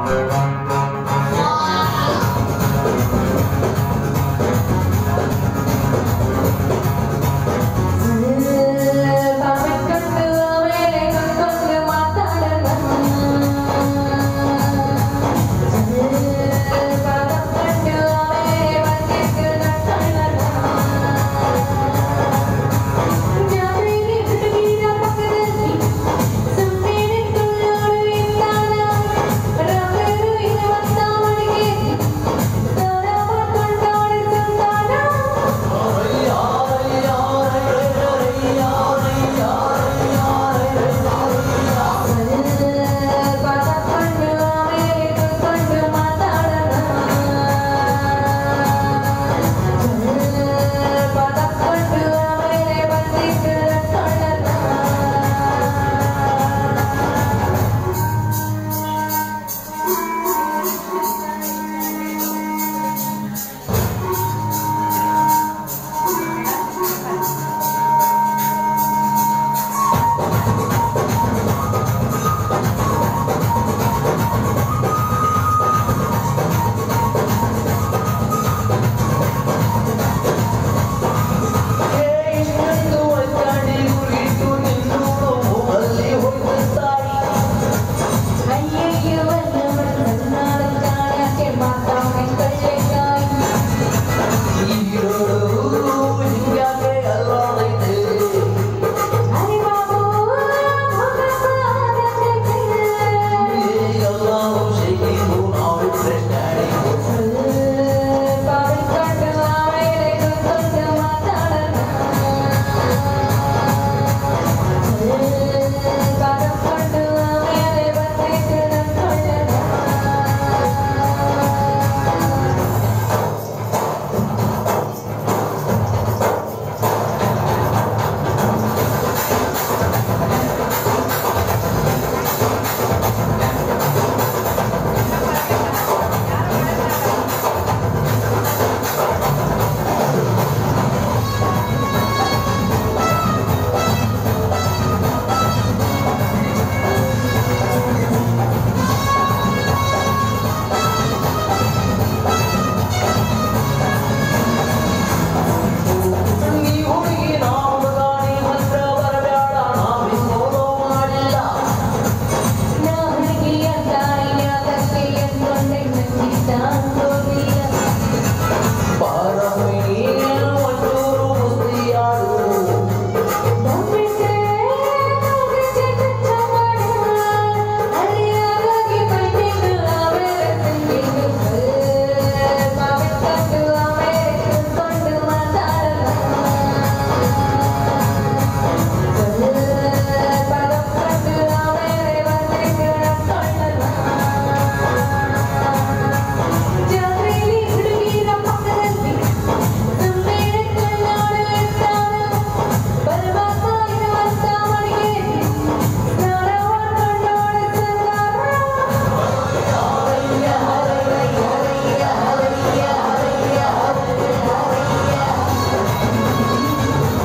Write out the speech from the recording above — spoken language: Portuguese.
Música